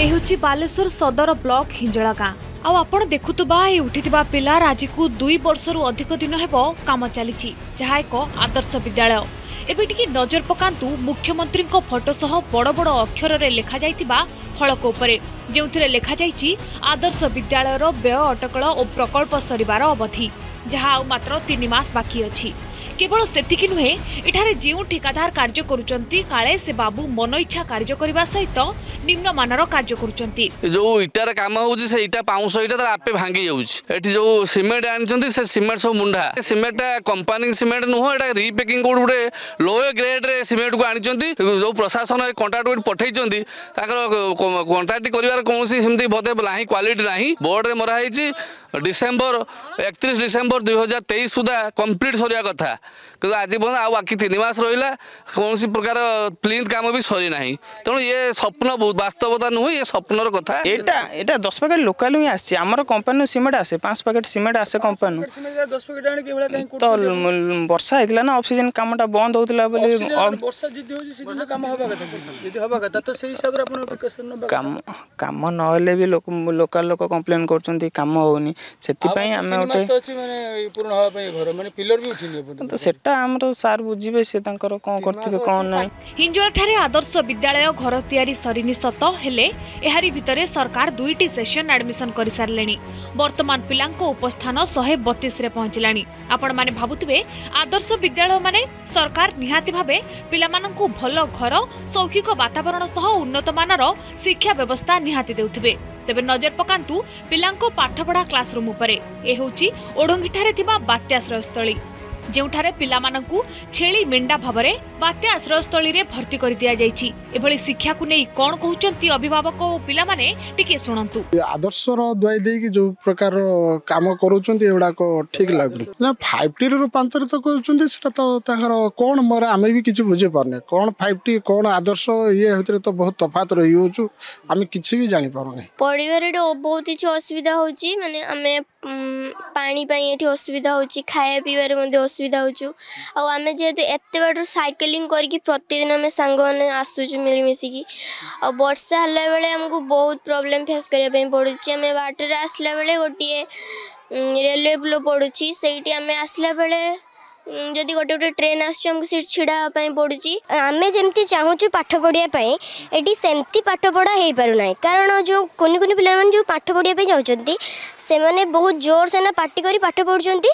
ହେଉଛି ବାଲେଶ୍ୱର ସଦର ବ୍ଲକ ହିଞ୍ଜଳା ଗାଁ ଆଉ ଆପଣ ଦେଖୁଥିବା ଏହି ଉଠିଥିବା ପିଲା ରାଜିକୁ ଦୁଇ ବର୍ଷରୁ ଅଧିକ ଦିନ ହେବ କାମ ଚାଲିଛି ଯାହା ଏକ ଆଦର୍ଶ ବିଦ୍ୟାଳୟ ଏବେ ଟିକେ ନଜର ପକାନ୍ତୁ ମୁଖ୍ୟମନ୍ତ୍ରୀଙ୍କ ଫଟୋ ସହ ବଡ଼ ବଡ଼ ଅକ୍ଷରରେ ଲେଖାଯାଇଥିବା ଫଳକ ଉପରେ ଯେଉଁଥିରେ ଲେଖାଯାଇଛି ଆଦର୍ଶ ବିଦ୍ୟାଳୟର ବ୍ୟୟ ଅଟକଳ ଓ ପ୍ରକଳ୍ପ ସରିବାର ଅବଧି ଯାହା ଆଉ ମାତ୍ର ତିନି ମାସ ବାକି ଅଛି কেবল সেটিকি নুহে এখানে যে ঠিকাদার কার্য করছেন কালে সে বাবু মন ইচ্ছা কার্য করা সহিত নিম্নমানর কার্য করছেন যে ইটার কাম হচ্ছে সে ইটা পাউশ ইটা তার আপে ভাঙ্গি যাচ্ছে এটি যে সিমেন্ট আনছেন সে সিমেন্ট সব মুন্ডা সিমেন্টটা কোম্পানি সিমেন্ট নুহ এটা রিপ্যাকিং কোটি গোটে লোয় গ্রেড্রে সিমেন্টକୁ ଆଣିଛନ୍ତି ଯେଉଁ ପ୍ରଶାସନ ଏ କଣ୍ଟ୍ରାକ୍ଟ ଗୋଟେ ପଠାଇଛନ୍ତି ତାଙ୍କର କଣ୍ଟ୍ରାକ୍ଟ କରିବାର କୌଣସି ସେମିତି ବୋଧେ ନାହିଁ କ୍ୱାଲିଟି ନାହିଁ ବୋର୍ଡରେ ମରା ହେଇଛି ডিসেম্বর একত্রিশ ডিসেম্বর দুই হাজার তেইশ সুদ্ধা কমপ্লিট সরিয়া কথা কিন্তু আজ পর্যন্ত আউ বাকি তিন মাস রহিলা কৌশি প্রকার প্লিন্থ কাম বি সরি না তেমন ইয়ে স্বপ্ন বাস্তবতা নুহে ইয়ে স্বপ্নর কথা এটা এটা দশ প্যাকেট লোকাল হি আসছে আমার কোম্পানি সিমেন্ট আসে পাঁচ প্যাকেট সিমেন্ট আসে কোম্পানি তো বর্ষা হয়েছিল না অফ সিজন কামটা বন্ধ হচ্ছিল বলে বর্ষা যদি হচ্ছে সেদিন কাম হবা কথা যদি হবা কথা কাম নহলে বি লোকাল লোক কমপ্লেন করছেন কাম হওনি ସେଥିପାଇଁ ଆମେ ଗୋଟେ ତ ସେଟା ଆମର ସାର୍ ବୁଝିବେ ସେ ତାଙ୍କର କ'ଣ କରିଥିବେ କ'ଣ ନାହିଁ ହିଞ୍ଜଳାଠାରେ ଆଦର୍ଶ ବିଦ୍ୟାଳୟ ଘର ତିଆରି ସରିନି ସତ ହେଲେ ଏହାରି ଭିତରେ ସରକାର ଦୁଇଟି ସେସନ୍ ଆଡମିସନ୍ କରିସାରିଲେଣି ବର୍ତ୍ତମାନ ପିଲାଙ୍କ ଉପସ୍ଥାନ ଶହେ ବତିଶରେ ପହଞ୍ଚିଲାଣି ଆପଣମାନେ ଭାବୁଥିବେ ଆଦର୍ଶ ବିଦ୍ୟାଳୟମାନେ ସରକାର ନିହାତି ଭାବେ ପିଲାମାନଙ୍କୁ ଭଲ ଘର ସୌଖିକ ବାତାବରଣ ସହ ଉନ୍ନତମାନର ଶିକ୍ଷା ବ୍ୟବସ୍ଥା ନିହାତି ଦେଉଥିବେ ତେବେ ନଜର ପକାନ୍ତୁ ପିଲାଙ୍କ ପାଠପଢ଼ା କ୍ଲାସରୁମ୍ ଉପରେ ଏ ହେଉଛି ଓଡ଼ଙ୍ଗିଠାରେ ଥିବା ବାତ୍ୟାଶ୍ରୟସ୍ଥଳୀ ଯେଉଁଠାରେ ପିଲାମାନଙ୍କୁ ଛେଳି ମେଣ୍ଢା ଭାବରେ ବାତ୍ୟା ଆଶ୍ରୟସ୍ଥଳୀରେ ଭର୍ତ୍ତି କରିଦିଆଯାଇଛି ଏଭଳି ଶିକ୍ଷାକୁ ନେଇ କ'ଣ କହୁଛନ୍ତି ଅଭିଭାବକ ଓ ପିଲାମାନେ ଟିକେ ଶୁଣନ୍ତୁ ଆଦର୍ଶର ଦୁଆଇ ଦେଇକି ଯେଉଁ ପ୍ରକାର କାମ କରୁଛନ୍ତି ଏଗୁଡ଼ାକ ଠିକ୍ ଲାଗୁନି ନା ଫାଇଭ୍ ଟିରୁ ରୂପାନ୍ତରିତ କରୁଛନ୍ତି ସେଟା ତ ତାଙ୍କର କ'ଣ ମୋର ଆମେ ବି କିଛି ବୁଝିପାରୁନି କ'ଣ ଫାଇଭ୍ ଟି କ'ଣ ଆଦର୍ଶ ଇଏ ଭିତରେ ତ ବହୁତ ତଫାତ ରହିଯାଉଛୁ ଆମେ କିଛି ବି ଜାଣିପାରୁନି ପଢ଼ିବାରେ ବହୁତ କିଛି ଅସୁବିଧା ହେଉଛି ମାନେ ଆମେ पापी ये असुविधा हो खाया पीबारे असुविधा होमें जेहतु एत बाटर सैकेलींग कर प्रतिदिन आम सांग आसुचु मिलमिशिकी और बर्षा हाला आमको बहुत प्रोब्लेम फेस करने पड़ू आम बाटर आसला बेले गोटे रेलवे ब्लो पड़ू से आम आसला बेले ଯଦି ଗୋଟେ ଗୋଟେ ଟ୍ରେନ୍ ଆସୁଛି ଆମକୁ ସେଠି ଛିଡ଼ା ହେବା ପାଇଁ ପଡ଼ୁଛି ଆମେ ଯେମିତି ଚାହୁଁଛୁ ପାଠ ପଢ଼ିବା ପାଇଁ ଏଠି ସେମିତି ପାଠ ପଢ଼ା ହେଇପାରୁନାହିଁ କାରଣ ଯେଉଁ କୁନି କୁନି ପିଲାମାନେ ଯେଉଁ ପାଠ ପଢ଼ିବା ପାଇଁ ଯାଉଛନ୍ତି ସେମାନେ ବହୁତ ଜୋରସେନା ପାଟି କରି ପାଠ ପଢ଼ୁଛନ୍ତି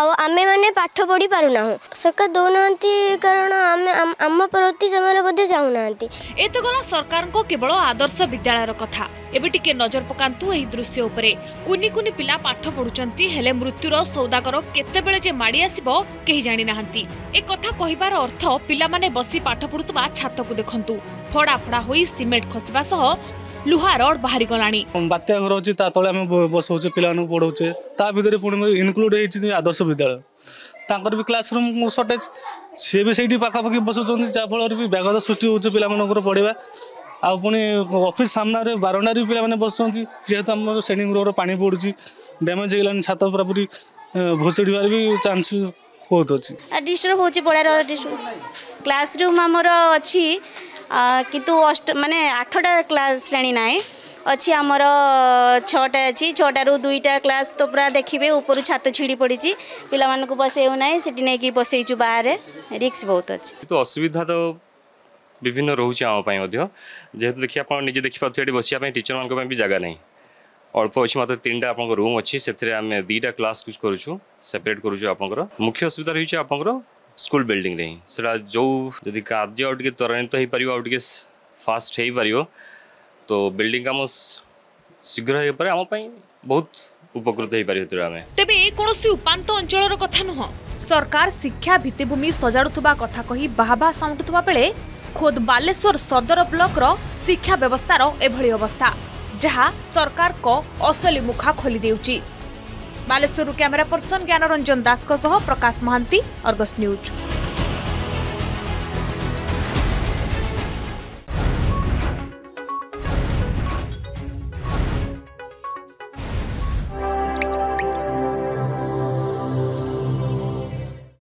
ଆଉ ଆମେମାନେ ପାଠ ପଢ଼ି ପାରୁନାହୁଁ ସରକାର ଦେଉନାହାନ୍ତି କାରଣ ଆମେ ଆମ ପ୍ରତି ସେମାନେ ବୋଧେ ଚାହୁଁନାହାନ୍ତି ଏ ତ ଗଲା ସରକାରଙ୍କ କେବଳ ଆଦର୍ଶ ବିଦ୍ୟାଳୟର କଥା ଏବେ ଟିକେ ନଜର ପକାନ୍ତୁ ଏହି ଦୃଶ୍ୟ ଉପରେ କୁନି କୁନି ପିଲା ପାଠ ପଢ଼ୁଛନ୍ତି ହେଲେ ମୃତ୍ୟୁର ସୌଦାଗର କେତେବେଳେ ଯେ ମାଡ଼ି ଆସିବ କେହି ଜାଣିନାହାନ୍ତି ଏ କଥା କହିବାର ଅର୍ଥ ପିଲାମାନେ ବସି ପାଠ ପଢୁଥିବା ଛାତକୁ ଦେଖନ୍ତୁ ଫଡ଼ା ଫଡ଼ା ହୋଇ ସିମେଣ୍ଟ ଖସିବା ସହ ଲୁହା ରଡ୍ ବାହାରିଗଲାଣି ବାତ୍ୟା ଘର ଅଛି ତା ତଳେ ଆମେ ବସଉଛେ ପିଲାମାନଙ୍କୁ ପଢ଼ଉଛେ ତା ଭିତରେ ପୁଣି ଇନକ୍ଲୁଡ୍ ହେଇଛି ଆଦର୍ଶ ବିଦ୍ୟାଳୟ ତାଙ୍କର ବି କ୍ଲାସରୁମ୍ ସର୍ଟେଜ୍ ସିଏ ବି ସେଇଠି ପାଖାପାଖି ବସଉଛନ୍ତି ଯାହାଫଳରେ ବି ବ୍ୟାଘାତ ସୃଷ୍ଟି ହେଉଛି ପିଲାମାନଙ୍କର ପଢ଼ିବା ଆଉ ପୁଣି ଅଫିସ୍ ସାମ୍ନାରେ ବାରଣ୍ଡାରେ ବି ପିଲାମାନେ ବସୁଛନ୍ତି ଯେହେତୁ ଆମର ଶ୍ରେଣୀଗୃହର ପାଣି ପଡ଼ୁଛି ଡ୍ୟାମେଜ୍ ହେଇଗଲାଣି ଛାତ ପୁରାପୁରି ଭୁଷୁଡ଼ିବାର ବି ଚାନ୍ସ ବହୁତ ଅଛି ଡିଷ୍ଟର୍ବ ହେଉଛି ପଢ଼ାର କ୍ଲାସ୍ ରୁମ୍ ଆମର ଅଛି କିନ୍ତୁ ଅଷ୍ଟ ମାନେ ଆଠଟା କ୍ଲାସ୍ ଶ୍ରେଣୀ ନାହିଁ ଅଛି ଆମର ଛଅଟା ଅଛି ଛଅଟାରୁ ଦୁଇଟା କ୍ଲାସ୍ ତ ପୁରା ଦେଖିବେ ଉପରୁ ଛାତ ଛିଡ଼ି ପଡ଼ିଛି ପିଲାମାନଙ୍କୁ ବସେଇଉ ନାହିଁ ସେଠି ନେଇକି ବସେଇଛୁ ବାହାରେ ରିକ୍ସ ବହୁତ ଅଛି କିନ୍ତୁ ଅସୁବିଧା ତ ବିଭିନ୍ନ ରହୁଛି ଆମ ପାଇଁ ମଧ୍ୟ ଯେହେତୁ ଦେଖି ଆପଣ ନିଜେ ଦେଖିପାରୁଥିବେ ଏଠି ବସିବା ପାଇଁ ଟିଚରମାନଙ୍କ ପାଇଁ ବି ଜାଗା ନାହିଁ अल्प अच्छी मात्र तीन टाइम आप रूम अच्छे आम दीटा क्लास करपरेट कर मुख्य असुविधा रही तो है आप स्कूल बिल्डिंग रही से जो जी कार्य त्वरावित हो पार आगे फास्ट हो पार तो बिल्डिंग कम शीघ्र हो पारे आम बहुत उपकृत हो पारे तेज ये कौन उपात अंचल कथा नुह सरकार शिक्षा भित्तिमि सजाड़ा कथा कही बाहा साउटुवा बेले खोद बालेश्वर सदर ब्लक्र शिक्षा व्यवस्था एभली अवस्था जहाँ सरकारको असली मुखा खोली खोलिदेउ बालेश्वर क्यमेरा पर्सन ज्ञानरञ्जन दासको सह प्रकाश अर्गस न्यूज.